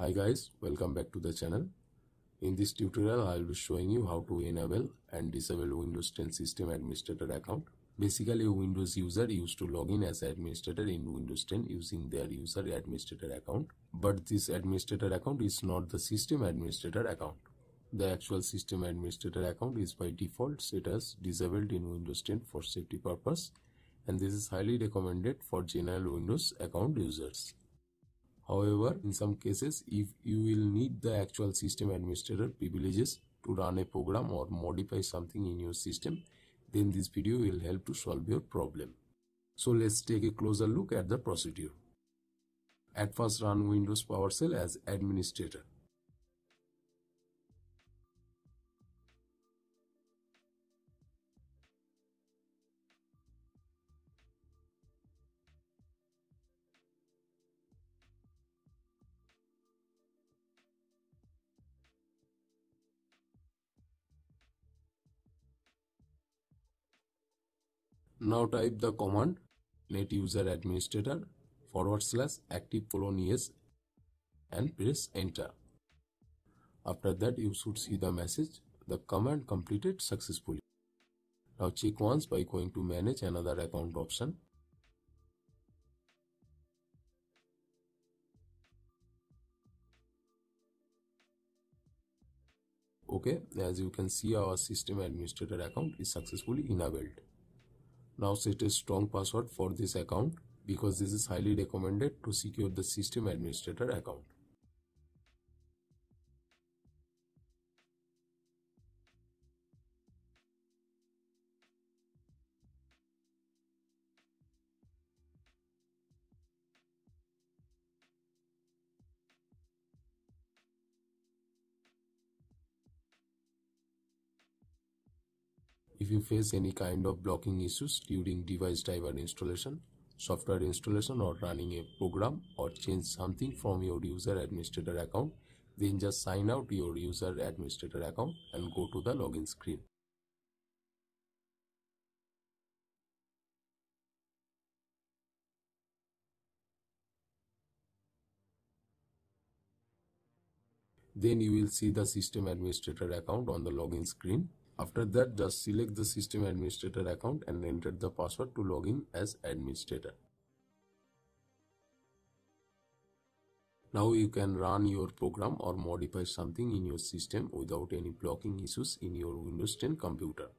Hi guys, welcome back to the channel. In this tutorial, I will be showing you how to enable and disable Windows 10 System Administrator account. Basically, a Windows user used to log in as administrator in Windows 10 using their user administrator account. But this administrator account is not the system administrator account. The actual system administrator account is by default set as disabled in Windows 10 for safety purpose and this is highly recommended for general Windows account users. However, in some cases, if you will need the actual system administrator privileges to run a program or modify something in your system, then this video will help to solve your problem. So let's take a closer look at the procedure. At first run Windows PowerShell as administrator. Now type the command net user administrator forward slash active colon yes and press enter. After that you should see the message the command completed successfully. Now check once by going to manage another account option. Okay, as you can see our system administrator account is successfully enabled. Now set a strong password for this account because this is highly recommended to secure the system administrator account. If you face any kind of blocking issues during device driver installation, software installation or running a program or change something from your user administrator account, then just sign out your user administrator account and go to the login screen. Then you will see the system administrator account on the login screen after that, just select the system administrator account and enter the password to log in as administrator. Now you can run your program or modify something in your system without any blocking issues in your Windows 10 computer.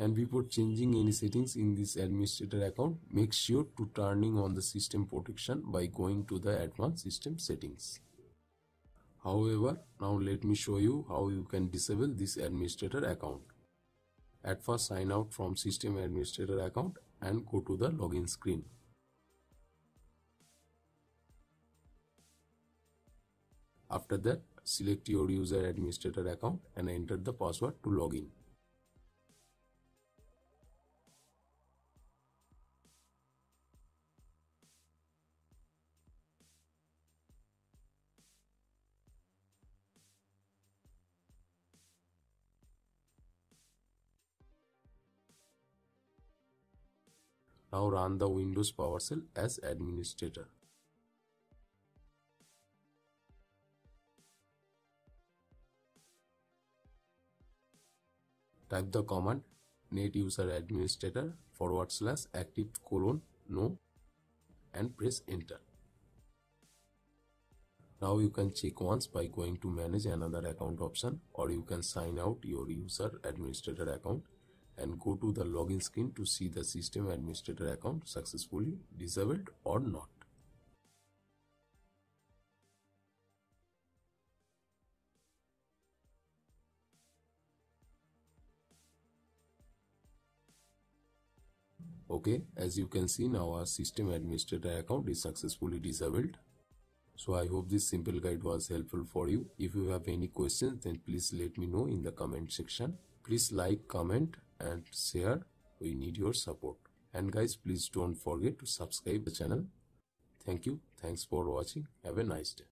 And before changing any settings in this administrator account make sure to turning on the system protection by going to the advanced system settings. However now let me show you how you can disable this administrator account. At first sign out from system administrator account and go to the login screen. After that select your user administrator account and enter the password to login Now run the Windows PowerShell as administrator. Type the command net user administrator forward slash active colon no and press enter. Now you can check once by going to manage another account option or you can sign out your user administrator account and go to the login screen to see the system administrator account successfully disabled or not. Okay, as you can see now our system administrator account is successfully disabled. So I hope this simple guide was helpful for you. If you have any questions then please let me know in the comment section. Please like, comment and share. We need your support. And guys please don't forget to subscribe the channel. Thank you. Thanks for watching. Have a nice day